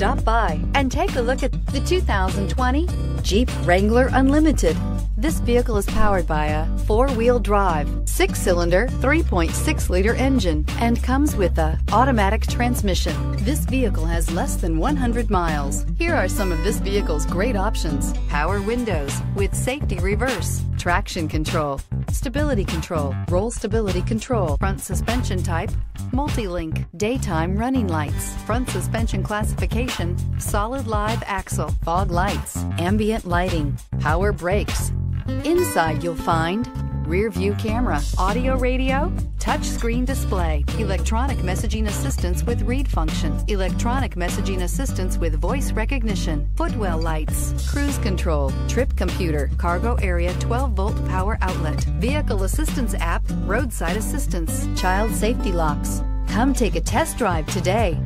Stop by and take a look at the 2020 Jeep Wrangler Unlimited. This vehicle is powered by a four-wheel drive, six-cylinder, 3.6-liter engine and comes with a automatic transmission. This vehicle has less than 100 miles. Here are some of this vehicle's great options. Power windows with safety reverse, traction control, stability control, roll stability control, front suspension type, multi-link, daytime running lights, front suspension classification, solid live axle, fog lights, ambient lighting, power brakes. Inside you'll find rear view camera, audio radio, touch screen display, electronic messaging assistance with read function, electronic messaging assistance with voice recognition, footwell lights, cruise control, trip computer, cargo area 12 volt power outlet, vehicle assistance app, roadside assistance, child safety locks. Come take a test drive today.